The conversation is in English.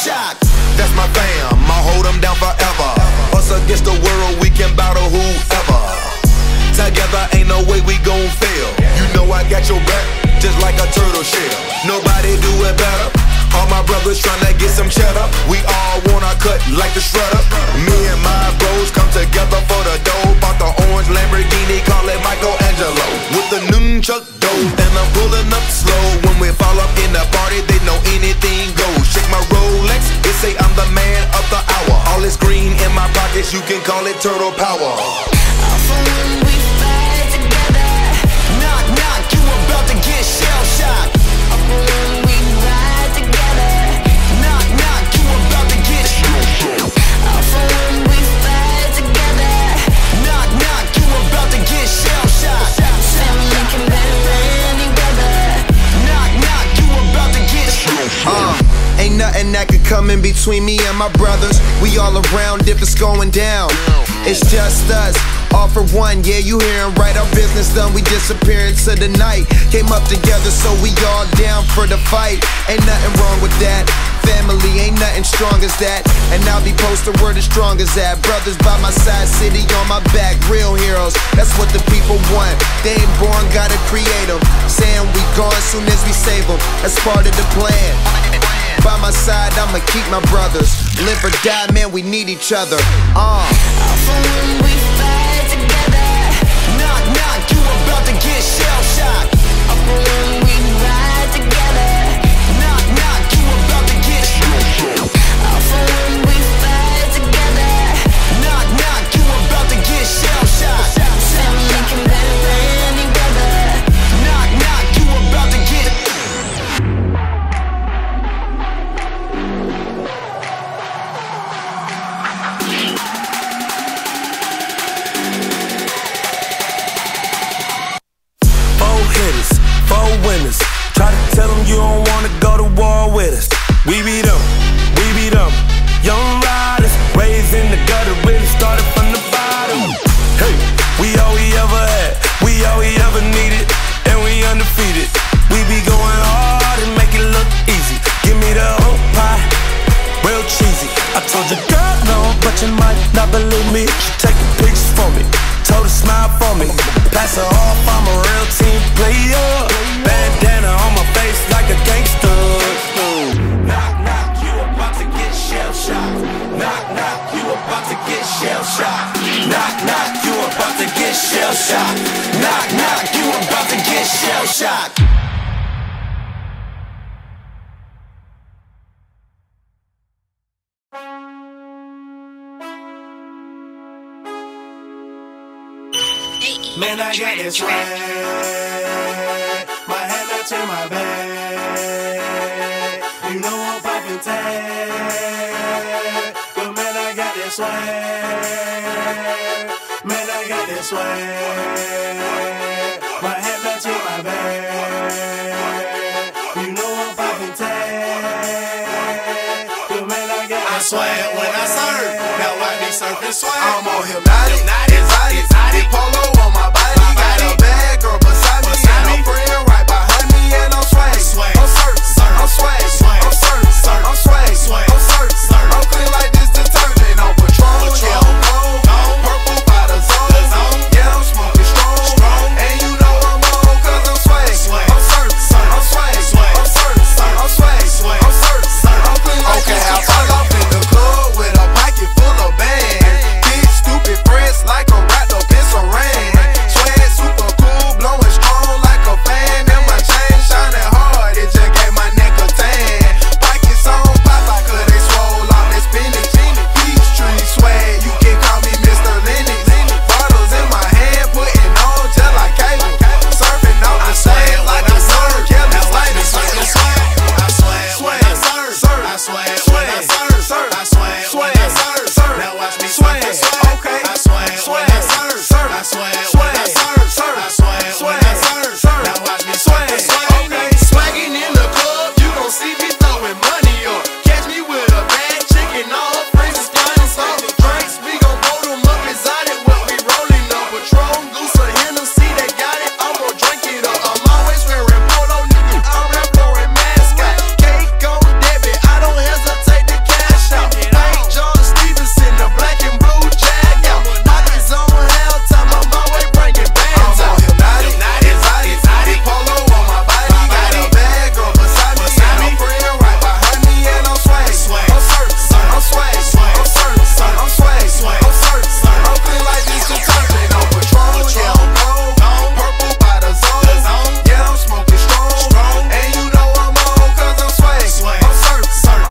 shock. That's my fam, I'll hold them down forever. Us against the world, we can battle whoever. Together, ain't no way we gon' fail. You know I got your back, just like a turtle shell. Nobody do it better. All my brothers tryna get some cheddar. We all wanna cut like the shredder. Me and my bros come together for the dough. Bought the orange Lamborghini, call it Michelangelo. With the nunchuck dough, and I'm pulling up slow. When we fall up in the party, they know anything you can call it turtle power. Nothing that could come in between me and my brothers. We all around if it's going down. It's just us, all for one. Yeah, you hearing right? Our business done. We disappear into the night. Came up together, so we all down for the fight. Ain't nothing wrong with that. Family ain't nothing strong as that. And I'll be posting where the strong as that. Brothers by my side, city on my back. Real heroes, that's what the people want. They ain't born, gotta create them. Saying we gone as soon as we save them. That's part of the plan. By my side, I'ma keep my brothers. Live or die, man, we need each other. Uh. You might not believe me. She taking pictures for me, told her smile for me. Pass her off, I'm a real team player. Bandana on my face like a gangster. Knock knock, you about to get shell shocked. Knock knock, you about to get shell shocked. Knock knock, you about to get shell shocked. Knock knock, you about to get shell shocked. Man, I got this swag. My head not to my back. You know I'm popping tag. But man, I got this swag. Man, I got this swag. My head not to my back. You know I'm popping tag. But man, I got I swear when I serve, now I be surfing swag. I'm on hypnotic.